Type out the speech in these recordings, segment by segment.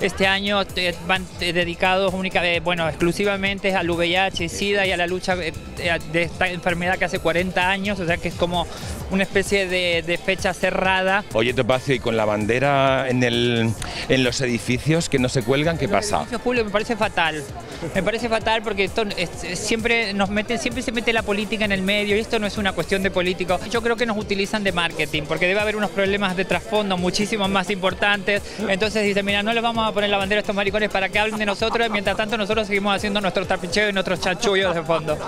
este año van dedicados única, bueno, exclusivamente al VIH, SIDA y a la lucha eh, de esta enfermedad que hace 40 años, o sea que es como una especie de, de fecha cerrada. Oye, Topacio, y con la bandera en, el, en los edificios que no se cuelgan, ¿qué pasa? Edificio público me parece fatal. Me parece fatal porque esto es- siempre nos meten, siempre se mete la política en el medio y esto no es una cuestión de político. Yo creo que nos utilizan de marketing porque debe haber unos problemas de trasfondo muchísimo más importantes. Entonces dicen, mira, no les vamos a poner la bandera a estos maricones para que hablen de nosotros, y mientras tanto nosotros seguimos haciendo nuestros tapicheos y nuestros chanchullos de fondo.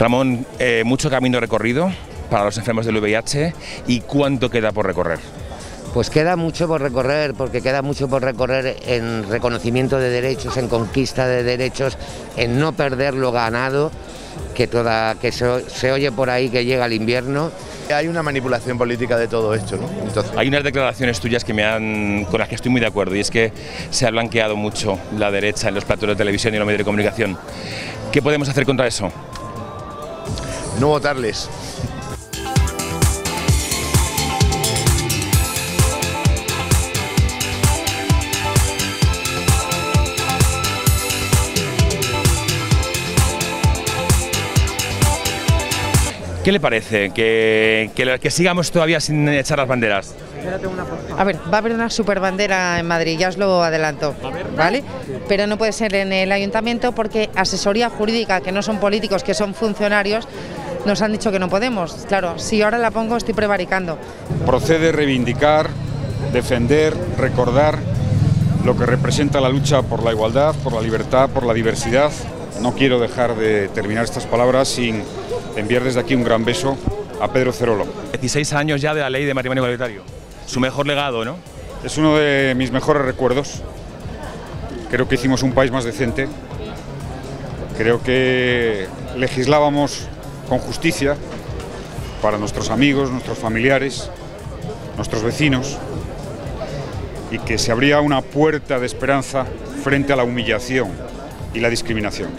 Ramón, eh, mucho camino recorrido para los enfermos del VIH y cuánto queda por recorrer. Pues queda mucho por recorrer, porque queda mucho por recorrer en reconocimiento de derechos, en conquista de derechos, en no perder lo ganado, que, toda, que se, se oye por ahí que llega el invierno. Hay una manipulación política de todo esto, ¿no? Entonces, Hay unas declaraciones tuyas que me han, con las que estoy muy de acuerdo y es que se ha blanqueado mucho la derecha en los platos de televisión y en los medios de comunicación. ¿Qué podemos hacer contra eso? No votarles. ¿Qué le parece? ¿Que, que, que sigamos todavía sin echar las banderas? A ver, va a haber una super bandera en Madrid, ya os lo adelanto, ¿vale? Pero no puede ser en el ayuntamiento porque asesoría jurídica, que no son políticos, que son funcionarios, nos han dicho que no podemos. Claro, si ahora la pongo estoy prevaricando. procede reivindicar, defender, recordar lo que representa la lucha por la igualdad, por la libertad, por la diversidad. No quiero dejar de terminar estas palabras sin enviar desde aquí un gran beso a Pedro Cerolo. 16 años ya de la ley de matrimonio igualitario. Su mejor legado, ¿no? Es uno de mis mejores recuerdos. Creo que hicimos un país más decente. Creo que legislábamos con justicia para nuestros amigos, nuestros familiares, nuestros vecinos y que se abría una puerta de esperanza frente a la humillación y la discriminación.